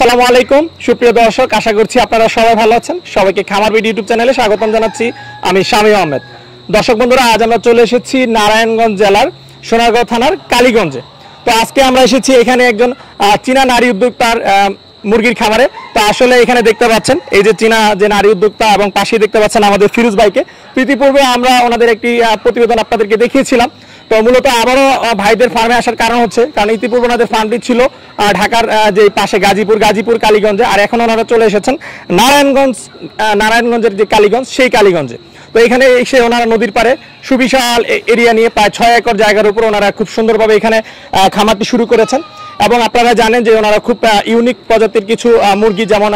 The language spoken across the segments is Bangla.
আসসালামু আলাইকুম। সুপ্রিয় দর্শক, আশা করছি আপনারা সবাই ভালো আছেন। সবাইকে খামার বিডি ইউটিউব চ্যানেলে স্বাগতম জানাচ্ছি আমি শামী আহমেদ। দর্শক বন্ধুরা, আজ আমরা চলে এসেছি নারায়ণগঞ্জ জেলার সোনারগাঁও থানার কালীগঞ্জে। তো আজকে আমরা এসেছি এখানে একজন চীনা নারী উদ্যোক্তার মুরগির খামারে। তো আসলে এখানে দেখতে পাচ্ছেন, এই যে চীনা যে নারী উদ্যোক্তা এবং পাশে দেখতে পাচ্ছেন আমাদের ফিরোজ ভাইকে। প্রীতিপূর্বে আমরা ওনাদের একটি প্রতিবেদন আপনাদেরকে দেখিয়েছিলাম। তো মূলত আবারও ভাইদের ফার্মে আসার কারণ হচ্ছে, কারণ ইতিপূর্বে ওনাদের ফার্মটি ছিল ঢাকার যে পাশে গাজীপুর গাজীপুর, কালীগঞ্জে, আর এখন ওনারা চলে এসেছেন নারায়ণগঞ্জ নারায়ণগঞ্জের যে কালীগঞ্জ, সেই কালীগঞ্জে। তো এখানে এসে ওনারা নদীর পারে সুবিশাল এরিয়া নিয়ে প্রায় ছয় একর জায়গার উপর ওনারা খুব সুন্দরভাবে এখানে খামারটি শুরু করেছেন। এবং আপনারা জানেন যে ওনারা খুব ইউনিক প্রজাতির কিছু মুরগি, যেমন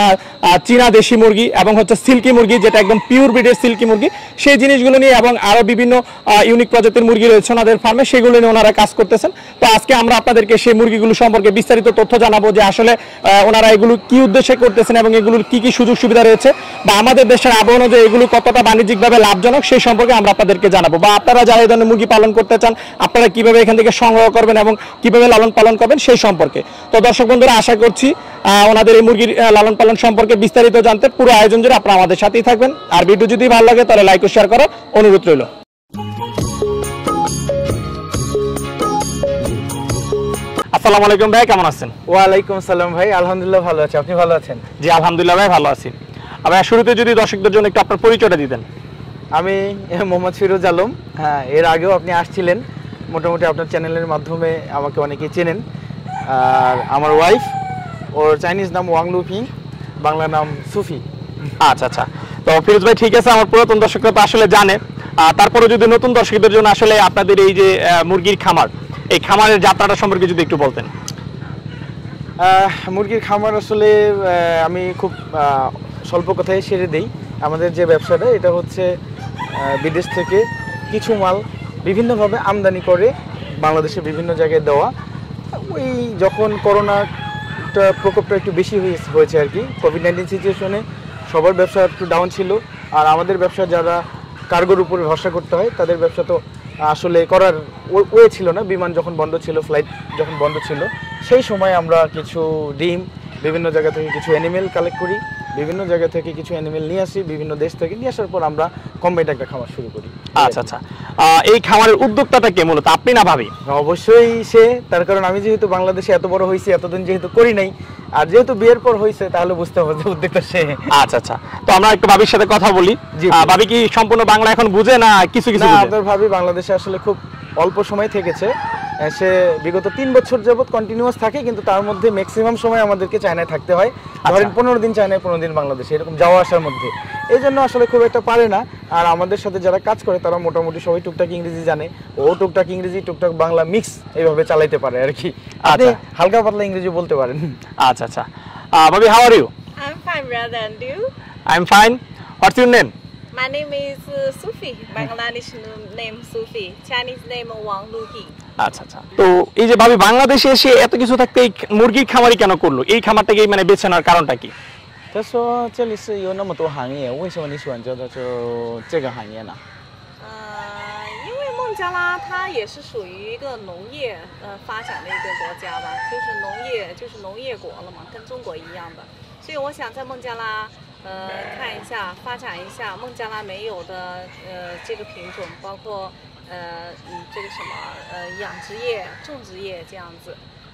চীনা দেশি মুরগি এবং হচ্ছে সিল্কি মুরগি, যেটা একদম পিওর ব্রিডের সিল্কি মুরগি। সেই জিনিসগুলো নিয়ে এবং আরও বিভিন্ন ইউনিক প্রজাতির মুরগি রয়েছে ওনাদের ফার্মে সেগুলো নিয়ে ওনারা কাজ করতেছেন। তো আজকে আমরা আপনাদেরকে সেই মুরগিগুলো সম্পর্কে বিস্তারিত তথ্য জানাব যে আসলে ওনারা এগুলো কি উদ্দেশ্যে করতেছেন এবং এগুলোর কি কি সুযোগ সুবিধা রয়েছে বা আমাদের দেশের আবহাওয়া অনুযায়ী এগুলো কতটা বাণিজ্যিকভাবে লাভজনক সেই সম্পর্কে আমরা আপনাদেরকে জানাব। বা আপনারা যারা এই ধরনের মুরগি পালন করতে চান, আপনারা কীভাবে এখান থেকে সংগ্রহ করবেন এবং কীভাবে লালন পালন করবেন সেই সম্পর্কে তো দর্শক বন্ধুরা আশা করছি ওনাদের এই মুরগির লালন পালন সম্পর্কে বিস্তারিত জানতে পুরো আয়োজন জুড়ে আপনারা আমাদের সাথেই থাকবেন। আর ভিডিও যদি ভালো লাগে তাহলে লাইক ও শেয়ার করার অনুরোধ রইল। আসসালামু আলাইকুম ভাই কেমন আছেন? ওয়ালাইকুম সালাম ভাই আলহামদুলিল্লাহ ভালো আছি। আপনি ভালো আছেন? জি আলহামদুলিল্লাহ ভাই ভালো আছি। আবার শুরুতে যদি দর্শকদের জন্য একটু আপনার পরিচয়টা দিতেন। আমি মোহাম্মদ ফিরোজ আলম। হ্যাঁ এর আগেও আপনি আসছিলেন। মোটামুটি আপনার চ্যানেলের মাধ্যমে আমাকে অনেকেই চেনেন। আর আমার ওয়াইফ ওর চাইনিজ নাম ওয়াং লুফি বাংলা নাম সুফি আচ্ছা আচ্ছা। তো ফিরোজ ভাই, ঠিক আছে, আমার পুরাতন দর্শকরা তো আসলে জানে। তারপরে যদি নতুন দর্শকদের জন্য আসলে আপনাদের এই যে মুরগির খামার, এই খামারের যাত্রাটা সম্পর্কে যদি একটু বলতেন। মুরগির খামার আসলে আমি খুব স্বল্প কথায় সেরে দেই। আমাদের যে ব্যবসাটা, এটা হচ্ছে বিদেশ থেকে কিছু মাল বিভিন্নভাবে আমদানি করে বাংলাদেশের বিভিন্ন জায়গায় দেওয়া। ওই যখন করোনাটা প্রকোপটা একটু বেশি হয়ে- হয়েছে আর কি কোভিড নাইন্টিন সিচুয়েশনে সবার ব্যবসা একটু ডাউন ছিল, আর আমাদের ব্যবসা যারা কার্গোর উপরে ভরসা করতে হয়, তাদের ব্যবসা তো আসলে করার ওয়ে ছিল না। বিমান যখন বন্ধ ছিল ফ্লাইট যখন বন্ধ ছিল, সেই সময় আমরা কিছু ডিম, বিভিন্ন জায়গা থেকে কিছু অ্যানিমেল কালেক্ট করি। বিভিন্ন জায়গা থেকে কিছু অ্যানিমেল নিয়ে আসি বিভিন্ন দেশ থেকে নিয়ে আসার পর আমরা কম্বাইন্ড একটা খামার শুরু করি। আচ্ছা আচ্ছা। এই খামারের উদ্যোক্তাটা কে মূলত? আপনি না ভাবি? অবশ্যই সে তার কারণ আমি যেহেতু বাংলাদেশে এত বড় হয়েছি এতদিন যেহেতু করি নাই আর যেহেতু বিয়ের পর হয়েছে তাহলে বুঝতে হবে যে উদ্যোগটা সে। আচ্ছা আচ্ছা। তো আমরা একটু ভাবির সাথে কথা বলি। ভাবি কি সম্পূর্ণ বাংলা এখন বুঝে না কিছু কিছু না আপনার ভাবি বাংলাদেশে আসলে খুব অল্প সময় থেকেছে। সে বিগত তিন বছর যাবত কন্টিনিউয়াস থাকে কিন্তু তার মধ্যে ম্যাক্সিমাম সময় আমাদেরকে চায়নায় থাকতে হয়। ধরেন পনেরো দিন চায়নায় পনেরো দিন বাংলাদেশে এরকম যাওয়া আসার মধ্যে। এই জন্য আসলে খুব একটা পারে না। আর আমাদের সাথে যারা কাজ করে তারা মোটামুটি সবাই টুকটাক ইংরেজি জানে। ও টুকটাক ইংরেজি টুকটাক বাংলা মিক্স এইভাবে চালাইতে পারে আর কি। আপনি আচ্ছা। হালকা পাতলা ইংরেজি বলতে পারেন। আচ্ছা আচ্ছা। ভাবি how are you I'm fine, brother, and you? I am fine what's your name My name is uh, Sufi. Bangladesh name Sufi. Chinese name Wang Luhi. আচ্ছা আচ্ছা তো এই যে ভাবি বাংলাদেশে এসে এত কিছু থাকতে এই মুরগির খামারই কেন করলো এই খামারটাকে মানে বেছে নেওয়ার কারণটা কি 他说这里是有那么多行业，为什么你喜欢做的就这个行业呢？呃，因为孟加拉它也是属于一个农业呃发展的一个国家吧，就是农业就是农业国了嘛，跟中国一样的。所以我想在孟加拉呃看一下，发展一下孟加拉没有的呃这个品种，包括 呃嗯这个什么呃养殖业、种植业这样子，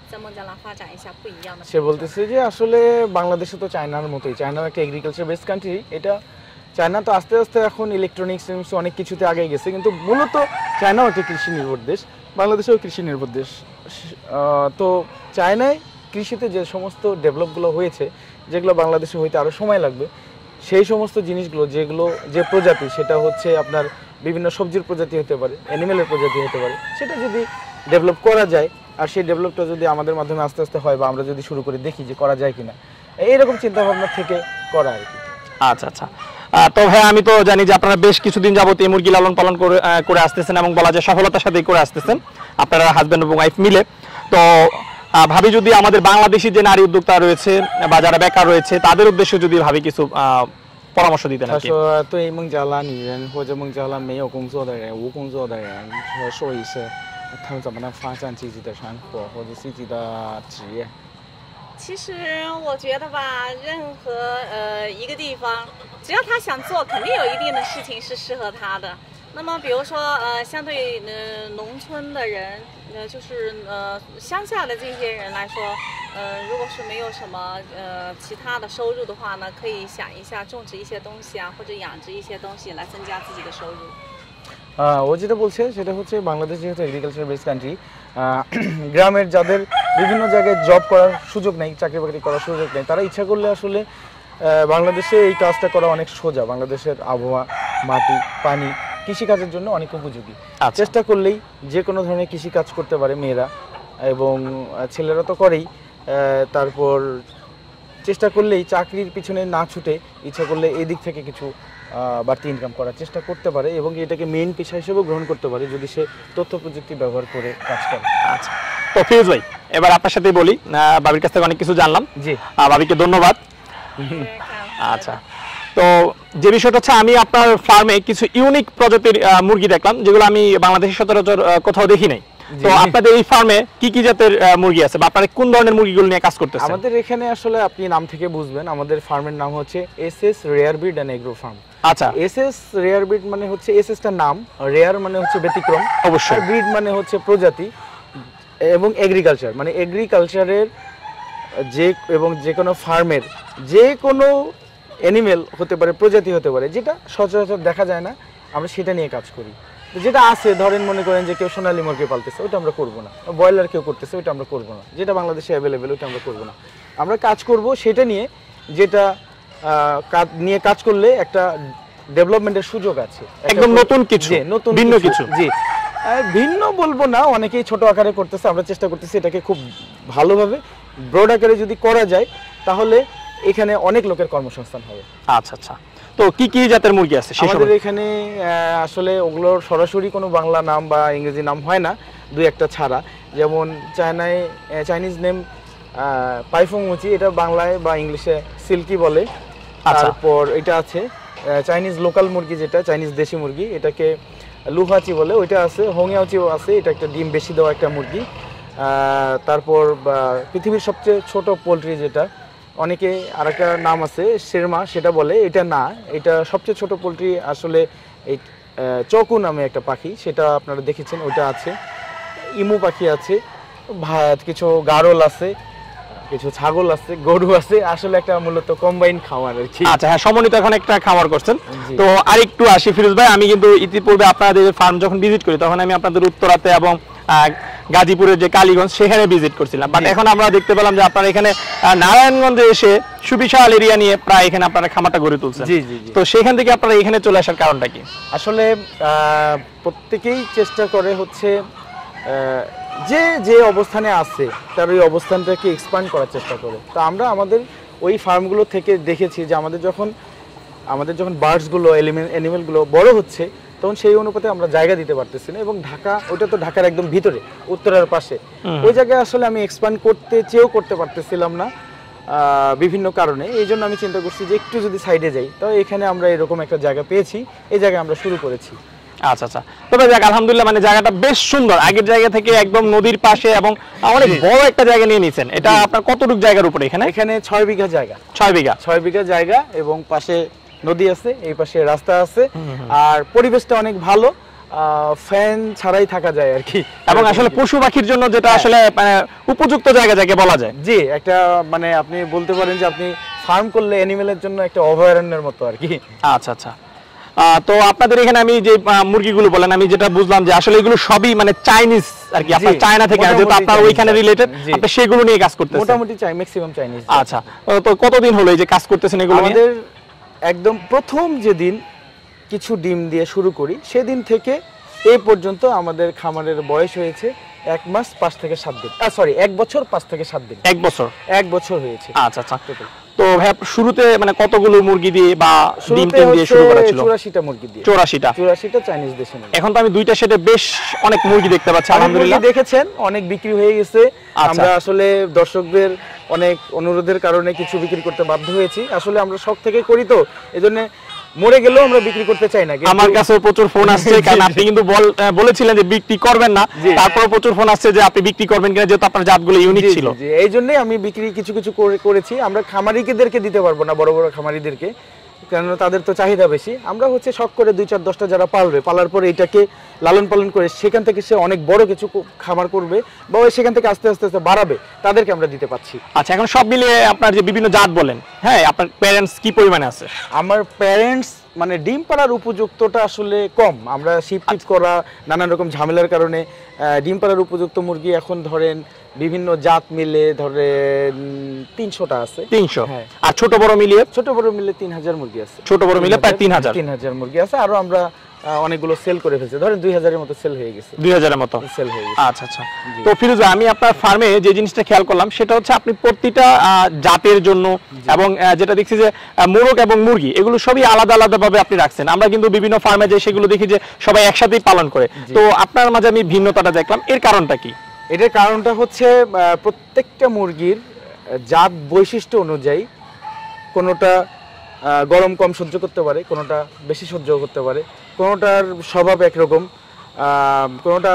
在孟加拉发展一下不一样的品সে种。 বলতেছে যে আসলে বাংলাদেশে তো চায়নার মতোই চায়নার একটা এগ্রিকালচার বেসড কান্ট্রি এটা চায়না তো আস্তে আস্তে এখন ইলেকট্রনিক্স অনেক কিছুতে আগে গেছে কিন্তু মূলত চায়নাও একটা কৃষি নির্ভর দেশ বাংলাদেশেও কৃষি নির্ভর দেশ আহ, তো চায়নায় কৃষিতে যে সমস্ত ডেভেলপগুলো হয়েছে যেগুলো বাংলাদেশে হইতে আরও সময় লাগবে সেই সমস্ত জিনিসগুলো, যেগুলো, যে প্রজাতি, সেটা হচ্ছে আপনার বিভিন্ন সবজির প্রজাতি হতে পারে অ্যানিমেলের প্রজাতি হতে পারে, সেটা যদি ডেভেলপ করা যায়, আর সেই ডেভেলপটা যদি আমাদের মাধ্যমে আস্তে আস্তে হয় বা আমরা যদি শুরু করে দেখি যে করা যায় কিনা, এইরকম চিন্তা ভাবনা থেকে করা আর কি। আচ্ছা আচ্ছা। তো ভাই, আমি তো জানি যে আপনারা বেশ কিছুদিন যাবত এই মুরগি লালন পালন করে করে আসতেছেন এবং বলা যায় সফলতার সাথেই করে আসতেছেন, আপনারা হাজব্যান্ড এবং ওয়াইফ মিলে। তো ভাবি যদি আমাদের বাংলাদেশি যে নারী উদ্যোক্তা রয়েছে বা যারা বেকার রয়েছে তাদের উদ্দেশ্যে যদি ভাবি কিছু আহ, পরামর্শ দিতেন 他 আর কি 说对孟加拉女人或者孟加拉没有工作的人、无工作的人说说一声，他们怎么能发展自己的生活或者自己的职业？ 其实我觉得吧，任何呃一个地方，只要他想做，肯定有一定的事情是适合他的。 那么，比如说呃，相对呃农村的人，呃就是呃乡下的这些人来说，呃如果是没有什么呃其他的收入的话呢，可以想一下种植一些东西啊，或者养殖一些东西来增加自己的收入。 আহ, ও যেটা বলছে সেটা হচ্ছে বাংলাদেশ যেহেতু এগ্রিকালচার বেস কান্ট্রি গ্রামের যাদের বিভিন্ন জায়গায় জব করার সুযোগ নেই চাকরি বাকরি করার সুযোগ নেই তারা ইচ্ছা করলে আসলে আহ, বাংলাদেশে এই কাজটা করা অনেক সোজা বাংলাদেশের আবহাওয়া মাটি পানি কৃষিকাজের জন্য অনেক উপযোগী। আচ্ছা। চেষ্টা করলেই যে কোনো ধরনের কৃষি কাজ করতে পারে মেয়েরা এবং ছেলেরা তো করেই তারপর চেষ্টা করলেই চাকরির পিছনে না ছুটে ইচ্ছা করলে এদিক থেকে কিছু বাড়তি ইনকাম করার চেষ্টা করতে পারে এবং এটাকে মেইন পেশা হিসেবেও গ্রহণ করতে পারে যদি সে তথ্য প্রযুক্তি ব্যবহার করে কাজ করে। আচ্ছা। তো ফিরোজ ভাই এবার আপনার সাথে বলি বাবির কাছ থেকে অনেক কিছু জানলাম। জি। বাবিকে ধন্যবাদ। আচ্ছা। তো যে বিষয়টা হচ্ছে আমি আপনার ফার্মে কিছু ইউনিক প্রজাতির মুরগি দেখলাম যেগুলো আমি বাংলাদেশের সচরাচর কোথাও দেখি নাই। তো আপনাদের এই ফার্মে কি কি জাতের মুরগি আছে বা আপনারা কোন ধরনের মুরগিগুলো নিয়ে কাজ করতেছেন? আমাদের এখানে আসলে আপনি নাম থেকে বুঝবেন আমাদের ফার্মের নাম হচ্ছে S S rare breed and agro farm. আচ্ছা। এস এস রেয়ার ব্রিড মানে হচ্ছে এস এসটার নাম রেয়ার মানে হচ্ছে ব্যতিক্রম। অবশ্যই। ব্রিড মানে হচ্ছে প্রজাতি এবং এগ্রিকালচার মানে এগ্রিকালচারের যে এবং যে কোনো ফার্মের যে কোনো অ্যানিমেল হতে পারে প্রজাতি হতে পারে যেটা সচরাচর দেখা যায় না আমরা সেটা নিয়ে কাজ করি। যেটা আছে ধরেন মনে করেন যে কেউ সোনালি মুরগি পালতেছে ওটা আমরা করব না। ব্রয়লার কেউ করতেছে ওটা আমরা করব না। যেটা বাংলাদেশে অ্যাভেলেবেল ওটা আমরা করব না। আমরা কাজ করব সেটা নিয়ে যেটা কাজ- নিয়ে কাজ করলে একটা ডেভেলপমেন্টের সুযোগ আছে। একদম নতুন কিছু, নতুন ভিন্ন কিছু। জি। ভিন্ন বলব না অনেকেই ছোট আকারে করতেছে আমরা চেষ্টা করতেছি এটাকে খুব ভালোভাবে ব্রড আকারে যদি করা যায় তাহলে এখানে অনেক লোকের কর্মসংস্থান হবে। আচ্ছা আচ্ছা। তো কি কি জাতের মুরগি আছে আমাদের এখানে আসলে ওগুলোর সরাসরি কোনো বাংলা নাম বা ইংরেজি নাম হয় না দুই একটা ছাড়া। যেমন চায়নায় চাইনিজ নেম পাইফং মুচি এটা বাংলায় বা ইংলিশে সিল্কি বলে। আচ্ছা। তারপর এটা আছে চাইনিজ লোকাল মুরগি যেটা চাইনিজ দেশি মুরগি এটাকে লুহাচি বলে ওইটা আছে হোংয়াওচিও আছে এটা একটা ডিম বেশি দেওয়া একটা মুরগি। তারপর বা, পৃথিবীর সবচেয়ে ছোট পোলট্রি যেটা অনেকে আরেকটা নাম আছে শেরমা সেটা বলে এটা না এটা সবচেয়ে ছোট পোলট্রি আসলে এই চকু নামে একটা পাখি সেটা আপনারা দেখেছেন ওইটা আছে ইমু পাখি আছে ভাত কিছু গারল আছে কিছু ছাগল আছে গরু আছে আসলে একটা মূলত কম্বাইন খামার আর কি আচ্ছা হ্যাঁ সমন্বিত এখন একটা খামার করছেন। তো আরেকটু আসি ফিরোজ ভাই আমি কিন্তু ইতিপূর্বে আপনাদের ফার্ম যখন ভিজিট করি তখন আমি আপনাদের উত্তরাতে এবং গাজীপুরের যে কালীগঞ্জ সেখানে ভিজিট করছিলাম। বাট এখন আমরা দেখতে পেলাম যে আপনারা এখানে নারায়ণগঞ্জে এসে সুবিশাল এরিয়া নিয়ে প্রায় এখানে আপনারা খামারটা গড়ে তুলছেন। জি, জি, জি। তো সেখান থেকে আপনারা এখানে চলে আসার কারণটা কি? আসলে প্রত্যেকেই চেষ্টা করে হচ্ছে যে যে অবস্থানে আছে তার ওই অবস্থানটাকে এক্সপ্যান্ড করার চেষ্টা করে। তো আমরা আমাদের ওই ফার্মগুলো থেকে দেখেছি যে আমাদের যখন আমাদের যখন বার্ডসগুলো এলিমেন্ট অ্যানিমেলগুলো বড় হচ্ছে তখন সেই অনুপাতে আমরা জায়গা দিতে পারতেছি না এবং ঢাকা ওটা তো ঢাকার একদম ভিতরে উত্তরার পাশে। ওই জায়গায় আসলে আমি এক্সপ্যান্ড করতে চেয়েও করতে পারতেছিলাম না বিভিন্ন কারণে। এই জন্য আমি চিন্তা করছি যে একটু যদি সাইডে যাই তো এখানে আমরা এরকম একটা জায়গা পেয়েছি এই জায়গায় আমরা শুরু করেছি। আচ্ছা আচ্ছা। তবে যাক আলহামদুলিল্লাহ মানে জায়গাটা বেশ সুন্দর। আগের জায়গা থেকে একদম নদীর পাশে এবং অনেক বড় একটা জায়গা নিয়ে নিয়েছেন এটা আপনার কতটুকু জায়গার উপরে এখানে? এখানে ছয় বিঘা জায়গা। ছয় বিঘা। ছয় বিঘা জায়গা এবং পাশে নদী আছে এই পাশে রাস্তা আছে। আর পরিবেশটা অনেক ভালো। ফ্যান ছাড়াই থাকা যায় আর কি। এবং আসলে পশু পাখির জন্য যেটা আসলে মানে উপযুক্ত জায়গা যাকে বলা যায়। জি একটা মানে আপনি বলতে পারেন যে আপনি ফার্ম করলে অ্যানিমেলের জন্য একটা অভয়ারণ্যের মতো আর কি। আচ্ছা আচ্ছা। তো আপনাদের এখানে আমি যে মুরগিগুলো বলেন আমি যেটা বুঝলাম যে আসলে এগুলো সবই মানে চাইনিজ আর কি। আপনার চায়না থেকে যেহেতু আপনার ওইখানে রিলেটেড আপনি সেগুলো নিয়ে কাজ করতেছেন। মোটামুটি চাই ম্যাক্সিমাম চাইনিজ আচ্ছা। তো কতদিন হলো এই যে কাজ করতেছেন এগুলো আমাদের একদম প্রথম যেদিন কিছু ডিম দিয়ে শুরু করি সেদিন থেকে এই পর্যন্ত আমাদের খামারের বয়স হয়েছে এক মাস পাঁচ থেকে সাত দিন। সরি এক বছর পাঁচ থেকে সাত দিন। এক বছর? এক বছর হয়েছে। আচ্ছা আচ্ছা। তো ভাইয়া শুরুতে মানে কতগুলো মুরগি দিয়ে বা ডিম টিম দিয়ে শুরু করা ছিল? চুরাশিটা মুরগি দিয়ে। চৌরাশিটা? চুরাশিটা চাইনিজ দেশে মুরগি। এখন তো আমি দুইটা সেটে বেশ অনেক মুরগি দেখতে পাচ্ছি মুরগি আলহামদুলিল্লাহ। দেখেছেন অনেক বিক্রি হয়ে গেছে। আচ্ছা। আমরা আসলে দর্শকদের অনেক অনুরোধের কারণে কিছু বিক্রি করতে বাধ্য হয়েছি। আসলে আমরা শখ থেকে করি তো এজন্য মরে গেলেও আমরা বিক্রি করতে চাই না আমার কাছে প্রচুর ফোন আসছে কারণ আপনি কিন্তু বল- বলেছিলেন যে বিক্রি করবেন না। তারপরে প্রচুর ফোন আসছে যে আপনি বিক্রি করবেন কিনা যেহেতু আপনার জাতগুলো ইউনিক ছিল। এই জন্যই আমি বিক্রি কিছু কিছু করে- করেছি। আমরা খামারিকেদেরকে দিতে পারব না বড় বড় খামারিদেরকে। কেননা তাদের তো চাহিদা বেশি। আমরা হচ্ছে শখ করে দুই চার দশটা যারা পালবে পালার পরে এটাকে লালন পালন করে সেখান থেকে সে অনেক বড় কিছু খামার করবে বা সেখান থেকে আস্তে আস্তে আস্তে বাড়াবে তাদেরকে আমরা দিতে পারছি। আচ্ছা এখন সব মিলিয়ে আপনার যে বিভিন্ন জাত বলেন হ্যাঁ আপনার প্যারেন্টস কি পরিমাণে আছে? আমার প্যারেন্টস মানে ডিম পাড়ার উপযুক্তটা আসলে কম। আমরা শিপ টিপ করা নানান রকম ঝামেলার কারণে ডিম পাড়ার উপযুক্ত মুরগি এখন ধরেন বিভিন্ন জাত মিলে ধরে তিনশোটা আছে। তিনশো? হ্যাঁ। আর ছোট বড় মিলিয়ে? ছোট বড় মিলে তিন হাজার মুরগি আছে। ছোট বড় মিলে প্রায় তিন হাজার। তিন হাজার মুরগি আছে। আরও আমরা অনেকগুলো সেল করে ফেলছি। ধরেন দুই হাজারের মতো সেল হয়ে গেছে। দুই হাজারের মতো? সেল হয়ে গেছে। আচ্ছা আচ্ছা। তো ফিরোজ আমি আপনার ফার্মে যে জিনিসটা খেয়াল করলাম সেটা হচ্ছে আপনি প্রতিটা জাতের জন্য এবং যেটা দেখছি যে মোরগ এবং মুরগি এগুলো সবই আলাদা আলাদা ভাবে আপনি রাখছেন। আমরা কিন্তু বিভিন্ন ফার্মে যে সেগুলো দেখি যে সবাই একসাথেই পালন করে। তো আপনার মাঝে আমি ভিন্নতাটা দেখলাম। এর কারণটা কি? এটার কারণটা হচ্ছে প্রত্যেকটা মুরগির জাত বৈশিষ্ট্য অনুযায়ী কোনোটা গরম কম সহ্য করতে পারে, কোনোটা বেশি সহ্য করতে পারে, কোনোটার স্বভাব একরকম কোনোটা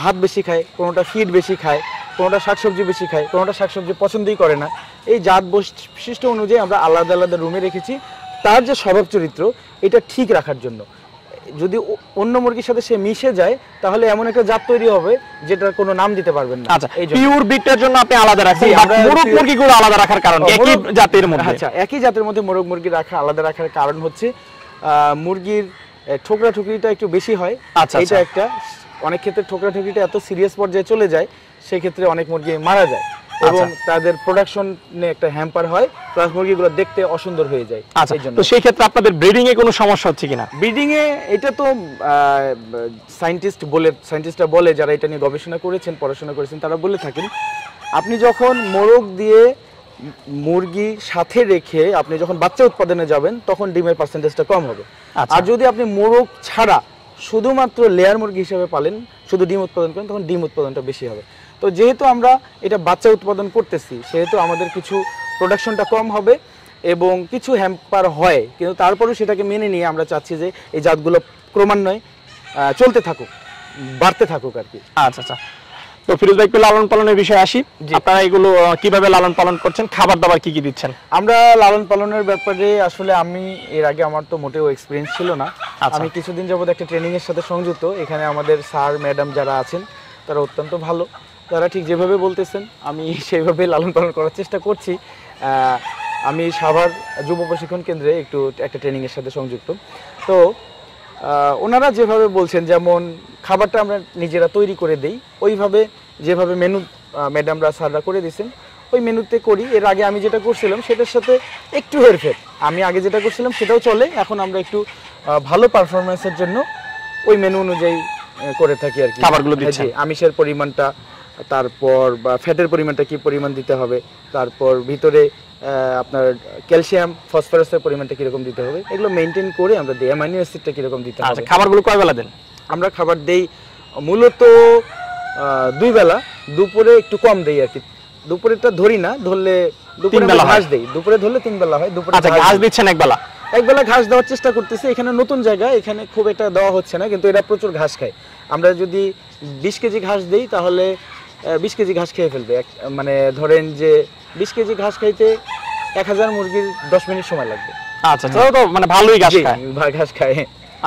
ভাত বেশি খায়, কোনোটা ফিট বেশি খায়, কোনোটা শাকসবজি বেশি খায়, কোনোটা শাকসবজি পছন্দই করে না। এই জাত বৈশিষ্ট্য অনুযায়ী আমরা আলাদা আলাদা রুমে রেখেছি। তার যে স্বভাব চরিত্র, এটা ঠিক রাখার জন্য। যদি অন্য মুরগির সাথে সে মিশে যায় তাহলে এমন একটা জাত তৈরি হবে যেটার কোনো নাম দিতে পারবেন না আচ্ছা। পিওর বিটটার জন্য আপনি আলাদা রাখছেন মোরগ মুরগিগুলো আলাদা রাখার কারণ? একই জাতের মধ্যে আচ্ছা একই জাতের মধ্যে মোরগ মুরগি রাখা আলাদা রাখার কারণ হচ্ছে আহ, মুরগির ঠোকরা ঠুকরিটা একটু বেশি হয় আচ্ছা, এটা আচ্ছা। একটা অনেক ক্ষেত্রে ঠোকরা ঠুকরিটা এত সিরিয়াস পর্যায়ে চলে যায় সেই ক্ষেত্রে অনেক মুরগি মারা যায় এবং আচ্ছা। তাদের প্রোডাকশনে একটা হ্যাম্পার হয় প্লাস মুরগিগুলো দেখতে অসুন্দর হয়ে যায়। আচ্ছা তো সেই ক্ষেত্রে আপনাদের ব্রিডিং এ কোনো সমস্যা হচ্ছে কিনা? ব্রিডিং এ এটা তো সায়েন্টিস্ট বলে সায়েন্টিস্টরা বলে যারা এটা নিয়ে গবেষণা করেছেন পড়াশোনা করেছেন তারা বলে থাকেন আপনি যখন মোরগ দিয়ে মুরগি সাথে রেখে আপনি যখন বাচ্চা উৎপাদনে যাবেন তখন ডিমের পার্সেন্টেজটা কম হবে। আচ্ছা। আর যদি আপনি মোরগ ছাড়া শুধুমাত্র লেয়ার মুরগি হিসেবে পালেন শুধু ডিম উৎপাদন করেন তখন ডিম উৎপাদনটা বেশি হবে। তো যেহেতু আমরা এটা বাচ্চা উৎপাদন করতেছি সেহেতু আমাদের কিছু প্রোডাকশনটা কম হবে এবং কিছু হ্যাম্পার হয়। কিন্তু তারপরেও সেটাকে মেনে নিয়ে আমরা চাচ্ছি যে এই জাতগুলো ক্রমান্বয়ে চলতে থাকুক বাড়তে থাকুক আর কি। আচ্ছা আচ্ছা। তো ফিরোজ ভাই একটু লালন পালনের বিষয়ে আসি। আপনারা এগুলো কীভাবে লালন পালন করছেন? খাবার দাবার কি কি দিচ্ছেন? আমরা লালন পালনের ব্যাপারে আসলে আমি এর আগে আমার তো মোটেও এক্সপিরিয়েন্স ছিল না। আচ্ছা। আমি কিছুদিন যাবত একটা ট্রেনিং এর সাথে সংযুক্ত। এখানে আমাদের স্যার ম্যাডাম যারা আছেন তারা অত্যন্ত ভালো। তারা ঠিক যেভাবে বলতেছেন আমি সেইভাবে লালন পালন করার চেষ্টা করছি। আমি সাভার যুব প্রশিক্ষণ কেন্দ্রে একটু একটা ট্রেনিং এর সাথে সংযুক্ত। তো ওনারা যেভাবে বলছেন যেমন খাবারটা আমরা নিজেরা তৈরি করে দেই ওইভাবে যেভাবে মেনু ম্যাডামরা স্যাররা করে দিয়েছেন ওই মেনুতে করি। এর আগে আমি যেটা করছিলাম সেটার সাথে একটু হেরফের। আমি আগে যেটা করছিলাম সেটাও চলে। এখন আমরা একটু ভালো পারফরমেন্সের জন্য ওই মেনু অনুযায়ী করে থাকি আর কি। খাবারগুলো হ্যাঁ, দিচ্ছেন। জি, আমিষের পরিমাণটা তারপর বা ফ্যাটের পরিমাণটা কি পরিমাণ দিতে হবে? তারপর ভিতরে আপনার ক্যালসিয়াম ফসফরাসের পরিমাণটা কীরকম দিতে হবে? এগুলো মেনটেন করে আমরা দিই অ্যামাইনো অ্যাসিডটা কীরকম দিতে আচ্ছা হবে? খাবারগুলো কয় বেলা দেন? আমরা খাবার দেই মূলত দুই বেলা দুপুরে একটু কম দেই আর কি। দুপুরেটা ধরি না ধরলে দুপুরে। ঘাস দেই। দুপুরে ধরলে তিন বেলা হয় দুপুরে আচ্ছা ঘাস। দিচ্ছেন এক বেলা? একবেলা ঘাস দেওয়ার চেষ্টা করতেছি এখানে নতুন জায়গা এখানে খুব একটা দেওয়া হচ্ছে না কিন্তু এরা প্রচুর ঘাস খায়। আমরা যদি বিশ কেজি ঘাস দিই তাহলে বিশ কেজি ঘাস খেয়ে ফেলবে। মানে ধরেন যে বিশ কেজি ঘাস খাইতে এক হাজার মুরগির দশ মিনিট সময় লাগবে। আচ্ছা তো মানে ভালোই ঘাস খায়। ঘাস খায়।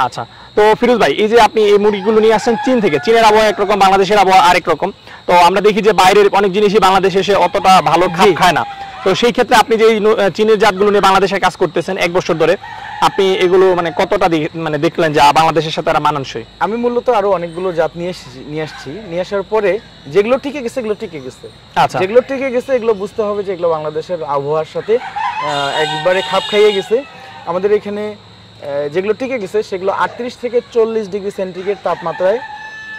আচ্ছা তো ফিরোজ ভাই এই যে আপনি এই মুরগিগুলো নিয়ে আসছেন চীন থেকে চীনের আবহাওয়া একরকম বাংলাদেশের আবহাওয়া আরেক রকম। তো আমরা দেখি যে বাইরের অনেক জিনিসই বাংলাদেশে এসে অতটা ভালো খায় না। তো সেই ক্ষেত্রে আপনি যে চীনের জাতগুলো নিয়ে বাংলাদেশে কাজ করতেছেন এক বছর ধরে আপনি এগুলো মানে কতটা মানে দেখলেন যে বাংলাদেশের সাথে তারা মানানসই? আমি মূলত আরও অনেকগুলো জাত নিয়ে এসেছি- নিয়ে আসছি। নিয়ে আসার পরে যেগুলো টিকে গেছে এগুলো টিকে গেছে। আচ্ছা। যেগুলো টিকে গেছে এগুলো বুঝতে হবে যে এগুলো বাংলাদেশের আবহাওয়ার সাথে একবারে খাপ খাইয়ে গেছে। আমাদের এখানে যেগুলো টিকে গেছে সেগুলো আটত্রিশ থেকে চল্লিশ ডিগ্রি সেন্টিগ্রেড তাপমাত্রায়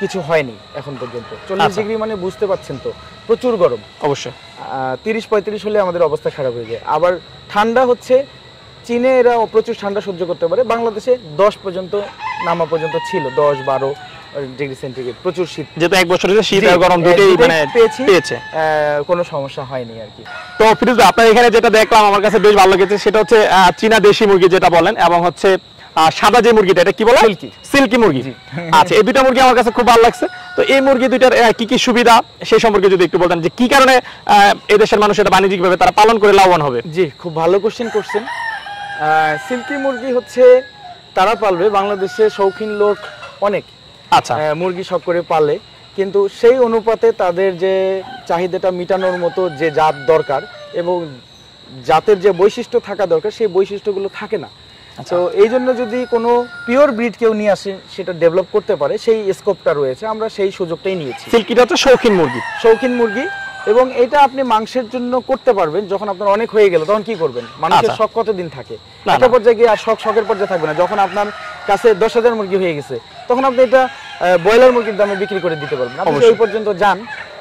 কিছু হয়নি এখন পর্যন্ত। চল্লিশ আচ্ছা। ডিগ্রি মানে বুঝতে পারছেন তো। প্রচুর গরম। অবশ্যই। তিরিশ পঁয়ত্রিশ হলে আমাদের অবস্থা খারাপ হয়ে যায়। আবার ঠান্ডা হচ্ছে চীনে এরা প্রচুর ঠান্ডা সহ্য করতে পারে। বাংলাদেশে দশ পর্যন্ত নামা পর্যন্ত ছিল দশ বারো ডিগ্রি সেন্টিগ্রেড। প্রচুর শীত। যেহেতু এক বছর শীত আর গরম দুটোই মানে পেয়েছি। কোনো সমস্যা হয়নি আর কি। তো ফিরোজ আপনার এখানে যেটা দেখলাম আমার কাছে বেশ ভালো লেগেছে সেটা হচ্ছে চীনা দেশি মুরগি যেটা বলেন এবং হচ্ছে সাদা যে মুরগিটা এটা কি বলে। সিল্কি। মুরগি। আচ্ছা এই দুইটা মুরগি আমার কাছে খুব ভালো লাগছে। তো এই মুরগি দুইটার কি কি সুবিধা? সেই সম্পর্কে যদি একটু বলতেন যে কি কারণে আহ, এই দেশের মানুষ এটা বাণিজ্যিকভাবে তারা পালন করে লাভবান হবে? জি খুব ভালো কোশ্চেন করছেন। সিল্কি মুরগি হচ্ছে তারা পালবে বাংলাদেশে শৌখিন লোক অনেক। আচ্ছা। মুরগি সব করে পালে। কিন্তু সেই অনুপাতে তাদের যে চাহিদাটা মিটানোর মতো যে জাত দরকার এবং জাতের যে বৈশিষ্ট্য থাকা দরকার সেই বৈশিষ্ট্যগুলো থাকে না। তো এই জন্য যদি কোনো পিওর ব্রিড কেউ নিয়ে আসে সেটা ডেভেলপ করতে পারে সেই স্কোপটা রয়েছে আমরা সেই সুযোগটাই নিয়েছি। সিল্কিটা তো শৌখিন মুরগি। শৌখিন মুরগি এবং এটা আপনি মাংসের জন্য করতে পারবেন যখন আপনার অনেক হয়ে গেল তখন কি করবেন? মানুষের আচ্ছা। শখ কতদিন থাকে? একটা পর্যায়ে গিয়ে আর শখ শখের পর্যায়ে থাকবে না। যখন আপনার কাছে দশ হাজার মুরগি হয়ে গেছে তখন আপনি এটা ব্রয়লার মুরগির দামে বিক্রি করে দিতে পারবেন। আপনি। ওই পর্যন্ত যান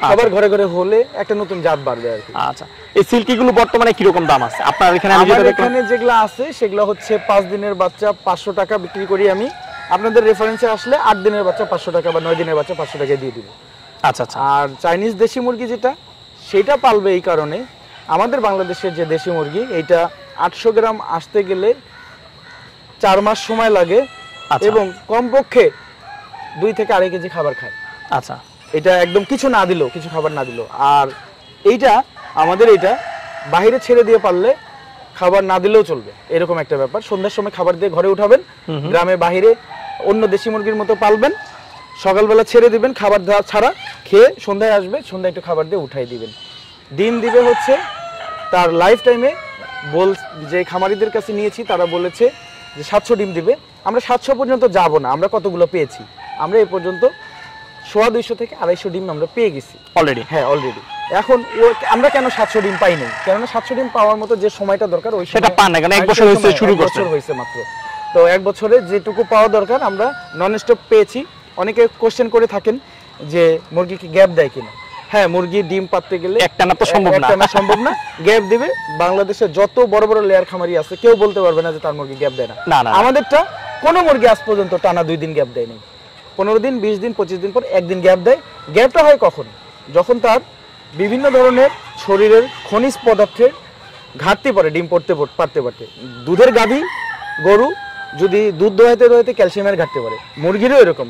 সবার ঘরে ঘরে হলে একটা নতুন জাত বাড়বে আর কি। আচ্ছা। এই সিল্কি গুলো বর্তমানে কীরকম দাম আছে? আপনার এখানে আমি যেটা এখানে যেগুলো আছে সেগুলো হচ্ছে পাঁচ দিনের বাচ্চা পাঁচশো টাকা বিক্রি করি আমি। আপনাদের রেফারেন্সে আসলে আট দিনের বাচ্চা পাঁচশো টাকা বা নয় দিনের বাচ্চা পাঁচশো টাকা দিয়ে দিব। আচ্ছা আচ্ছা। আর চাইনিজ দেশি মুরগি যেটা সেটা পালবে এই কারণে। আমাদের বাংলাদেশের যে দেশি মুরগি এইটা আটশো গ্রাম আসতে গেলে চার মাস সময় লাগে আচ্ছা। এবং কমপক্ষে দুই থেকে আড়াই কেজি খাবার খায়। আচ্ছা। এটা একদম কিছু না দিল কিছু খাবার না দিল আর এইটা আমাদের এইটা বাইরে ছেড়ে দিয়ে পারলে খাবার না দিলেও চলবে। এরকম একটা ব্যাপার। সন্ধ্যার সময় খাবার দিয়ে ঘরে উঠাবেন গ্রামে বাইরে অন্য দেশি মুরগির মতো পালবেন। সকালবেলা ছেড়ে দিবেন খাবার দেওয়া ছাড়া খেয়ে সন্ধ্যায় আসবে সন্ধ্যায় একটু খাবার দিয়ে উঠাই দিবেন। ডিম দিবে হচ্ছে তার লাইফ টাইমে বল যে খামারিদের কাছে নিয়েছি তারা বলেছে যে সাতশো ডিম দিবে। আমরা সাতশো পর্যন্ত যাব না আমরা কতগুলো পেয়েছি? আমরা এ পর্যন্ত সোয়া দুইশো থেকে আড়াইশো ডিম আমরা পেয়ে গেছি। অলরেডি হ্যাঁ অলরেডি এখন ও আমরা কেন সাতশো ডিম পাই নাই? কেননা সাতশো ডিম পাওয়ার মতো যে সময়টা দরকার ওই সেটা সময়- পান না, কারণ এক বছর হয়েছে, শুরু বছর হয়েছে মাত্র। তো এক বছরে যেটুকু পাওয়া দরকার আমরা নন স্টপ পেয়েছি। অনেকে কোশ্চেন করে থাকেন যে মুরগি কি গ্যাপ দেয় কিনা। হ্যাঁ মুরগি ডিম পাততে গেলে একটানা তো সম্ভব না। একটানা সম্ভব না। গ্যাপ দিবে। বাংলাদেশে যত বড় বড় লেয়ার খামারি আছে কেউ বলতে পারবে না যে তার মুরগি গ্যাপ দেয় না। না, না। আমাদেরটা কোনো মুরগি আজ পর্যন্ত টানা দুই দিন গ্যাপ দেয়নি। পনেরো দিন বিশ দিন পঁচিশ দিন পর একদিন গ্যাপ দেয়। গ্যাপটা হয় কখন? যখন তার বিভিন্ন ধরনের শরীরের খনিজ পদার্থের ঘাটতি পড়ে ডিম পড়তে পারতে পারতে দুধের গাভী গরু যদি দুধ দোয়াইতে দোয়াইতে ক্যালসিয়ামের ঘাটতি পারে মুরগিরও এরকম।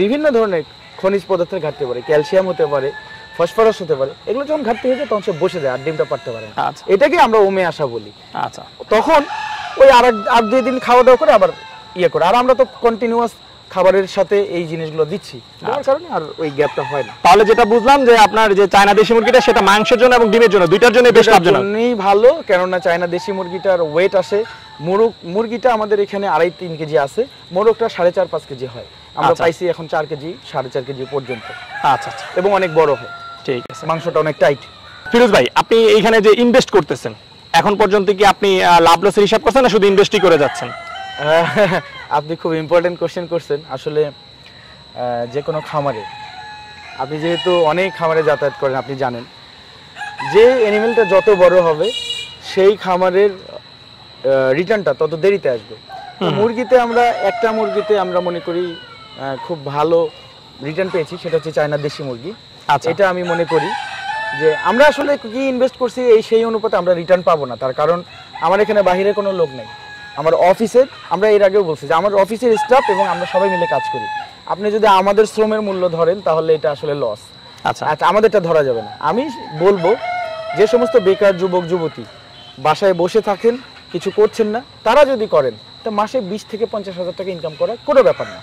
বিভিন্ন ধরনের খনিজ পদার্থের ঘাটতি পড়ে ক্যালসিয়াম হতে পারে ফসফরাস হতে পারে। এগুলো যখন ঘাটতি হয়ে যায় তখন সে বসে যায় আর ডিমটা পারতে পারে আচ্ছা। এটাকে আমরা ওমে আসা বলি। আচ্ছা। তখন ওই আর আর দুই দিন খাওয়া দাওয়া করে আবার ইয়ে করে। আর আমরা তো কন্টিনিউয়াস খাবারের সাথে এই জিনিসগুলো দিচ্ছি। যার কারণে আর ওই গ্যাপটা হয় না। তাহলে যেটা বুঝলাম যে আপনার যে চায়না দেশি মুরগিটা সেটা মাংসের জন্য এবং ডিমের জন্য দুইটার জন্য বেশ লাভজনক। জন্যই ভালো কেননা চায়না দেশি মুরগিটার ওয়েট আসে। মোরগ মুরগিটা আমাদের এখানে আড়াই তিন কেজি আছে। মোরগটা সাড়ে চার পাঁচ কেজি হয়। আমরা আচ্ছা। পাইছি এখন চার কেজি সাড়ে চার কেজি পর্যন্ত। আচ্ছা আচ্ছা। এবং অনেক বড় হয়। ঠিক আছে। মাংসটা অনেক টাইট ফিরোজ ভাই আপনি এইখানে যে ইনভেস্ট করতেছেন এখন পর্যন্ত কি আপনি লাভ লসের হিসাব করছেন না শুধু ইনভেস্টই করে যাচ্ছেন? আপনি খুব ইম্পর্টেন্ট কোশ্চেন করছেন। আসলে যে কোনো খামারে আপনি যেহেতু অনেক খামারে যাতায়াত করেন আপনি জানেন। যে অ্যানিমেলটা যত বড় হবে সেই খামারের রিটার্নটা তত দেরিতে আসবে। মুরগিতে আমরা একটা মুরগিতে আমরা মনে করি খুব ভালো রিটার্ন পেয়েছি সেটা হচ্ছে চায়না দেশি মুরগি। আচ্ছা। এটা আমি মনে করি যে আমরা আসলে কি ইনভেস্ট করছি এই সেই অনুপাতে আমরা রিটার্ন পাবো না তার কারণ আমার এখানে বাইরে কোনো লোক নেই। আমার অফিসের আমরা এর আগেও বলছি যে আমার অফিসের স্টাফ এবং আমরা সবাই মিলে কাজ করি। আপনি যদি আমাদের শ্রমের মূল্য ধরেন তাহলে এটা আসলে লস আচ্ছা। আচ্ছা আমাদেরটা ধরা যাবে না। আমি বলব যে সমস্ত বেকার যুবক যুবতী বাসায় বসে থাকেন কিছু করছেন না তারা যদি করেন তা মাসে বিশ থেকে পঞ্চাশ হাজার টাকা ইনকাম করা কোনো ব্যাপার না।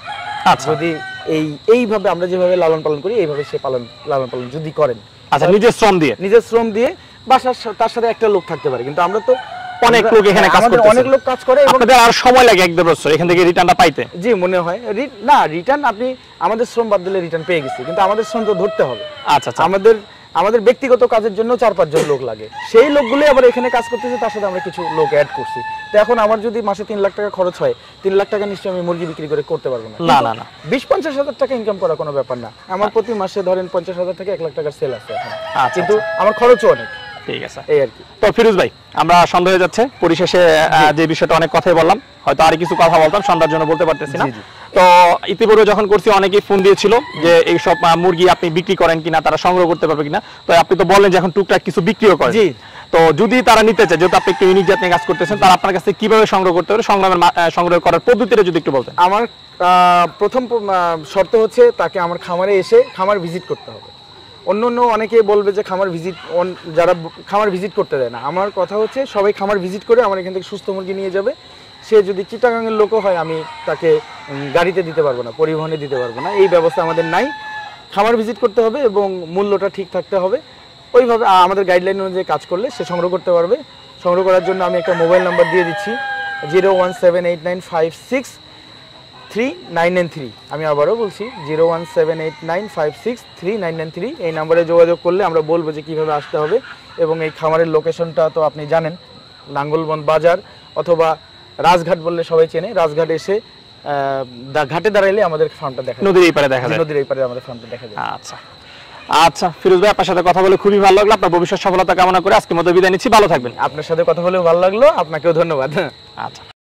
যদি এই এইভাবে আমরা যেভাবে লালন পালন করি এইভাবে সে পালন লালন পালন যদি করেন। আচ্ছা নিজের শ্রম দিয়ে? নিজের শ্রম দিয়ে বাসার তার সাথে একটা লোক থাকতে পারে। কিন্তু আমরা তো অনেক লোক এখানে কাজ আমাদের অনেক লোক কাজ করে আপনাদের আর সময় লাগে এক দেড় বছর এখান থেকে রিটার্নটা পাইতে। জি মনে হয়। না রিটার্ন আপনি আমাদের শ্রম বাদ দিলে রিটার্ন পেয়ে গেছি কিন্তু আমাদের শ্রম তো ধরতে হবে। আচ্ছা আচ্ছা। আমাদের আমাদের ব্যক্তিগত কাজের জন্য চার পাঁচজন লোক লাগে। সেই লোকগুলো আবার এখানে কাজ করতেছে তার সাথে আমরা কিছু লোক অ্যাড করছি। তো এখন আমার যদি মাসে তিন লাখ টাকা খরচ হয় তিন লাখ টাকা নিশ্চয়ই আমি মুরগি বিক্রি করে করতে পারব না। না, না, না। বিশ পঞ্চাশ হাজার টাকা ইনকাম করা কোনো ব্যাপার না। আমার প্রতি মাসে ধরেন পঞ্চাশ হাজার থেকে এক লাখ টাকার সেল আছে আচ্ছা, কিন্তু আমার খরচও অনেক। ঠিক আছে। এই আর কি। তো ফিরোজ ভাই আমরা সন্ধ্যা হয়ে যাচ্ছে পরিশেষে যে বিষয়টা অনেক কথাই বললাম হয়তো আর কিছু কথা বলতাম সন্ধ্যার জন্য বলতে পারতেছি না। তো ইতিপূর্বে যখন করছি অনেকেই ফোন দিয়েছিল যে এই সব মুরগি আপনি বিক্রি করেন কিনা তারা সংগ্রহ করতে পারবে কিনা। তো আপনি তো বললেন যে এখন টুকটাক কিছু বিক্রিও করেন। তো যদি তারা নিতে চায় যেহেতু আপনি একটু ইউনিক জাত কাজ করতেছেন তারা আপনার কাছে কীভাবে সংগ্রহ করতে পারে সংগ্রামের সংগ্রহ করার পদ্ধতিটা যদি একটু বলতেন। আমার আহ, প্রথম শর্ত হচ্ছে তাকে আমার খামারে এসে খামার ভিজিট করতে হবে। অন্য অন্য অনেকে বলবে যে খামার ভিজিট যারা খামার ভিজিট করতে দেয় না। আমার কথা হচ্ছে, সবাই খামার ভিজিট করে আমার এখান থেকে সুস্থ মুরগি নিয়ে যাবে। সে যদি চিটাগাঙের লোকও হয়, আমি তাকে গাড়িতে দিতে পারব না, পরিবহনে দিতে পারব না। এই ব্যবস্থা আমাদের নাই। খামার ভিজিট করতে হবে এবং মূল্যটা ঠিক থাকতে হবে। ওইভাবে আমাদের গাইডলাইন অনুযায়ী কাজ করলে সে সংগ্রহ করতে পারবে। সংগ্রহ করার জন্য আমি একটা মোবাইল নাম্বার দিয়ে দিচ্ছি zero one seven eight nine five six three nine nine three আমি আবারও বলছি zero one seven eight nine five six three nine nine three এই নাম্বারে যোগাযোগ করলে আমরা বলব যে কীভাবে আসতে হবে এবং এই খামারের লোকেশনটা তো আপনি জানেন লাঙ্গলবন্দ বাজার অথবা রাজঘাট বললে সবাই চেনে। রাজঘাট এসে ঘাটে দাঁড়াইলে আমাদের ফার্মটা দেখা নদীর এই পারে দেখা যায়। নদীর এই পারে আমাদের ফার্মটা দেখা যায়। আচ্ছা। আচ্ছা ফিরোজ ভাই আপনার সাথে কথা বলে খুবই ভালো লাগল। আপনার ভবিষ্যৎ সফলতা কামনা করে আজকের মতো বিদায় নিচ্ছি। ভালো থাকবেন। আপনার সাথে কথা বলেও ভালো লাগল। আপনাকেও ধন্যবাদ। আচ্ছা।